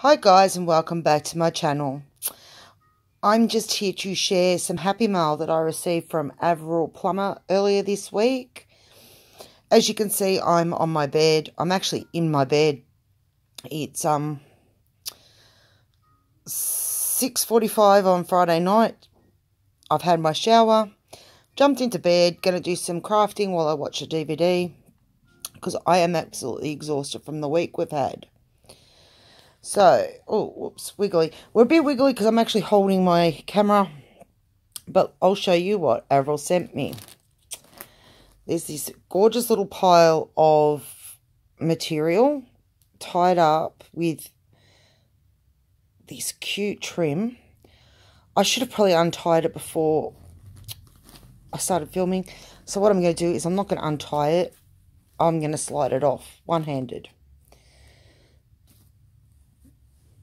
Hi guys and welcome back to my channel. I'm just here to share some happy mail that I received from Avril Plummer earlier this week. As you can see, I'm on my bed. I'm actually in my bed. It's um 6.45 on Friday night. I've had my shower, jumped into bed, going to do some crafting while I watch a DVD because I am absolutely exhausted from the week we've had. So, oh, whoops, wiggly. We're a bit wiggly because I'm actually holding my camera. But I'll show you what Avril sent me. There's this gorgeous little pile of material tied up with this cute trim. I should have probably untied it before I started filming. So what I'm going to do is I'm not going to untie it. I'm going to slide it off one-handed.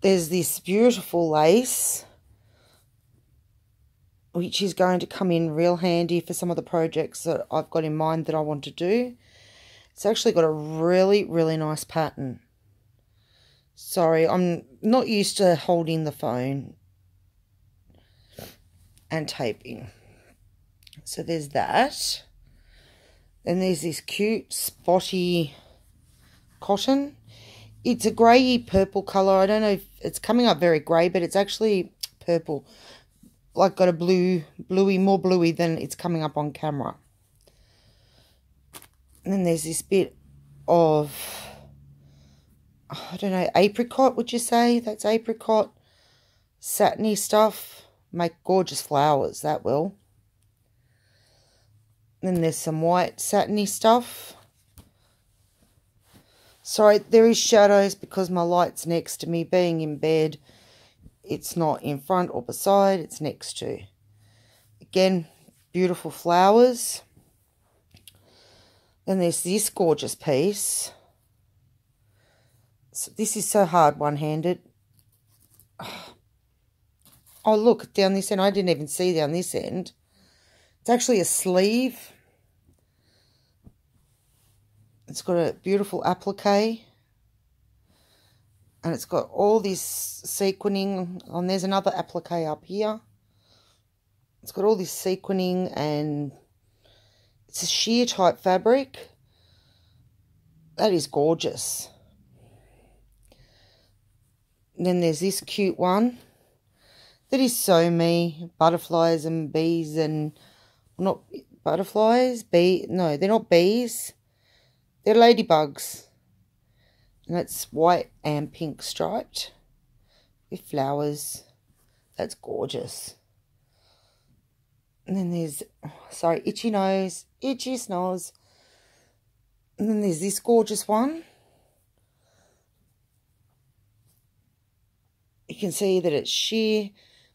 There's this beautiful lace which is going to come in real handy for some of the projects that I've got in mind that I want to do. It's actually got a really, really nice pattern. Sorry, I'm not used to holding the phone and taping. So there's that. Then there's this cute spotty cotton it's a grey purple colour. I don't know if it's coming up very grey, but it's actually purple. Like got a blue, bluey, more bluey than it's coming up on camera. And then there's this bit of, I don't know, apricot, would you say? That's apricot, satiny stuff. Make gorgeous flowers, that will. Then there's some white satiny stuff. Sorry, there is shadows because my light's next to me. Being in bed, it's not in front or beside, it's next to. Again, beautiful flowers. Then there's this gorgeous piece. So this is so hard one-handed. Oh, look, down this end. I didn't even see down this end. It's actually a sleeve. It's got a beautiful applique. And it's got all this sequining. And there's another applique up here. It's got all this sequining and it's a sheer type fabric. That is gorgeous. And then there's this cute one. That is so me. Butterflies and bees and... Not butterflies. Bee. No, they're not bees. They're ladybugs. And that's white and pink striped with flowers. That's gorgeous. And then there's, oh, sorry, itchy nose, itchy nose. And then there's this gorgeous one. You can see that it's sheer,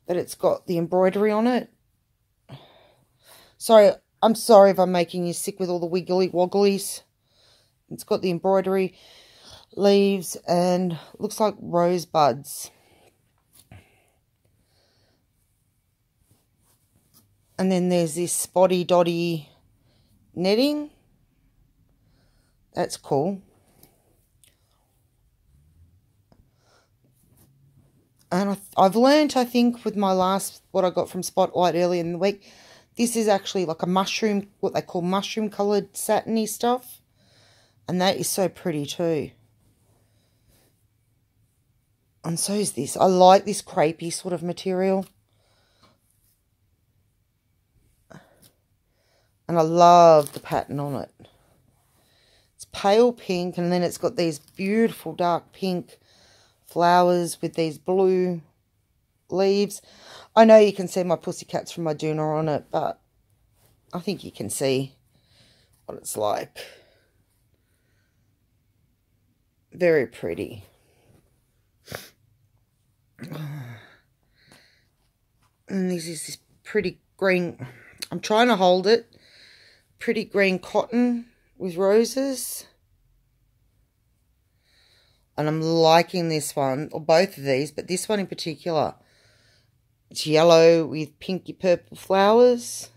but it's got the embroidery on it. Sorry, I'm sorry if I'm making you sick with all the wiggly wogglies. It's got the embroidery leaves and looks like rosebuds. And then there's this spotty dotty netting. That's cool. And I've learned, I think, with my last, what I got from Spotlight earlier in the week, this is actually like a mushroom, what they call mushroom coloured satiny stuff. And that is so pretty too. And so is this. I like this crepey sort of material. And I love the pattern on it. It's pale pink and then it's got these beautiful dark pink flowers with these blue leaves. I know you can see my pussycats from my doona on it, but I think you can see what it's like. Very pretty. And this is this pretty green, I'm trying to hold it, pretty green cotton with roses. And I'm liking this one, or both of these, but this one in particular. It's yellow with pinky purple flowers.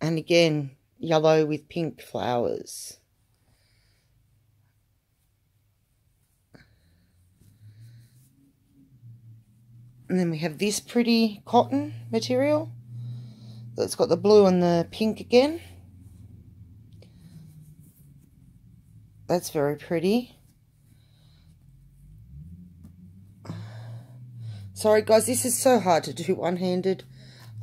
And again, yellow with pink flowers. And then we have this pretty cotton material. That's got the blue and the pink again. That's very pretty. Sorry guys, this is so hard to do one-handed.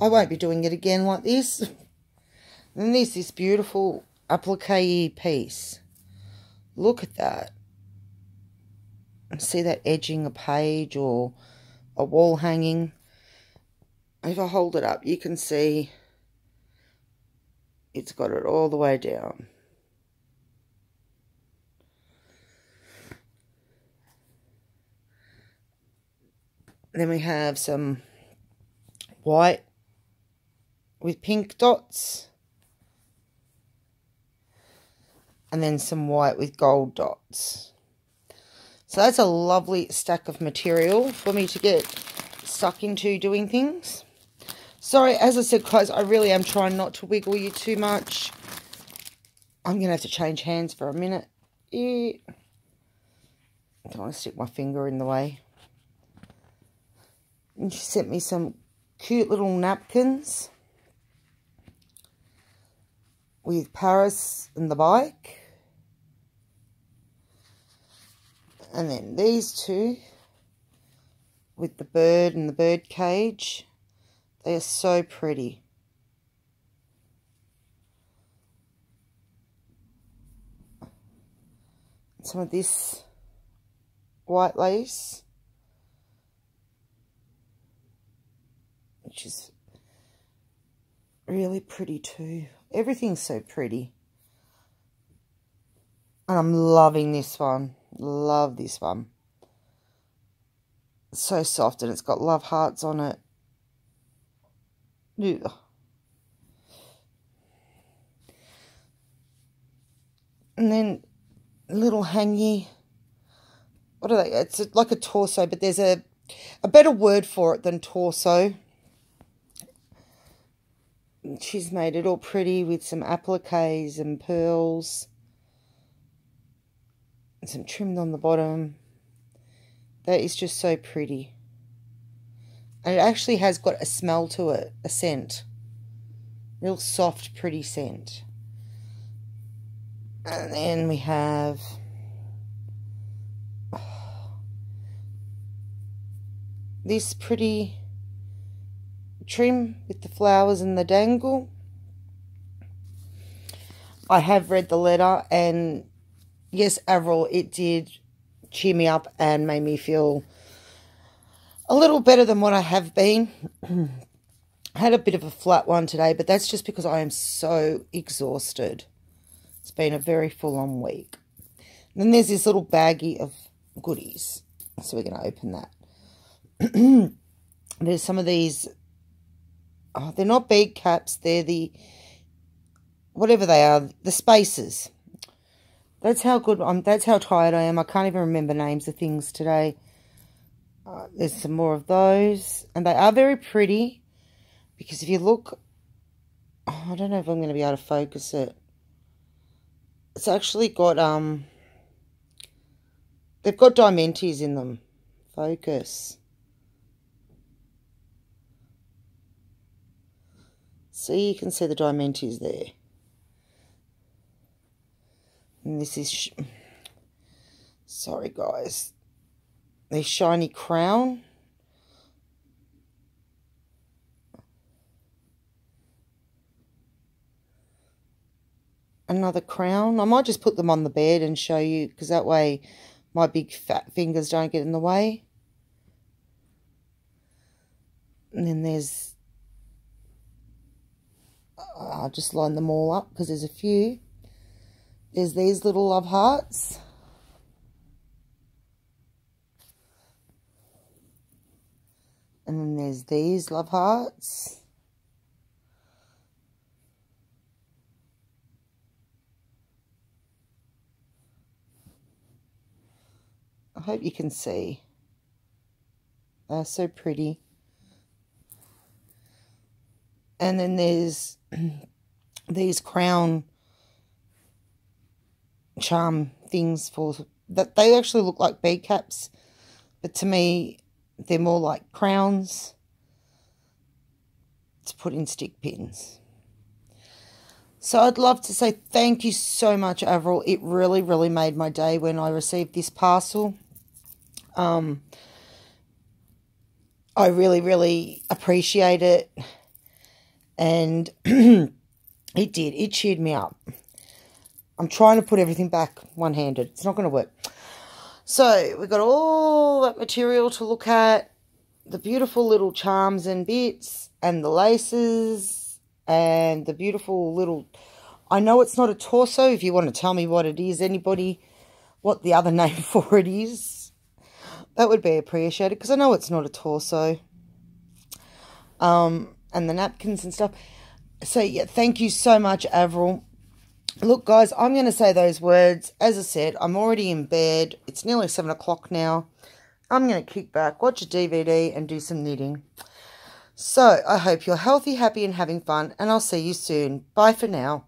I won't be doing it again like this. And there's this beautiful applique piece. Look at that. See that edging a page or a wall hanging. If I hold it up, you can see it's got it all the way down. Then we have some white with pink dots. And then some white with gold dots. So that's a lovely stack of material for me to get stuck into doing things. Sorry, as I said, guys, I really am trying not to wiggle you too much. I'm going to have to change hands for a minute. Yeah. I don't want to stick my finger in the way. And she sent me some cute little napkins with Paris and the bike. And then these two with the bird and the bird cage. They are so pretty. Some of this white lace. Which is really pretty too. Everything's so pretty. And I'm loving this one. Love this one. It's so soft and it's got love hearts on it. Ugh. And then little hangy. What are they? It's like a torso, but there's a, a better word for it than torso. She's made it all pretty with some appliques and pearls. And some trimmed on the bottom. That is just so pretty. And it actually has got a smell to it, a scent. Real soft, pretty scent. And then we have... this pretty trim with the flowers and the dangle. I have read the letter and yes, Avril, it did cheer me up and made me feel a little better than what I have been. I had a bit of a flat one today, but that's just because I am so exhausted. It's been a very full-on week. And then there's this little baggie of goodies. So we're going to open that. there's some of these oh, they're not bead caps, they're the, whatever they are, the spaces. That's how good, I'm, that's how tired I am. I can't even remember names of things today. Uh, there's some more of those. And they are very pretty. Because if you look, oh, I don't know if I'm going to be able to focus it. It's actually got, um, they've got diamantes in them. Focus. See, you can see the diamantes there. And this is, sorry guys, the shiny crown. Another crown. I might just put them on the bed and show you, because that way my big fat fingers don't get in the way. And then there's I'll just line them all up because there's a few. There's these little love hearts. And then there's these love hearts. I hope you can see. They're so pretty. And then there's these crown charm things for that they actually look like bead caps but to me They're more like crowns to put in stick pins. So I'd love to say thank you so much, Avril. It really, really made my day when I received this parcel. Um, I really, really appreciate it. And it did. It cheered me up. I'm trying to put everything back one-handed. It's not going to work. So, we've got all that material to look at. The beautiful little charms and bits. And the laces. And the beautiful little... I know it's not a torso. If you want to tell me what it is. Anybody, what the other name for it is. That would be appreciated. Because I know it's not a torso. Um, and the napkins and stuff. So, yeah, thank you so much, Avril. Look, guys, I'm going to say those words. As I said, I'm already in bed. It's nearly 7 o'clock now. I'm going to kick back, watch a DVD, and do some knitting. So, I hope you're healthy, happy, and having fun, and I'll see you soon. Bye for now.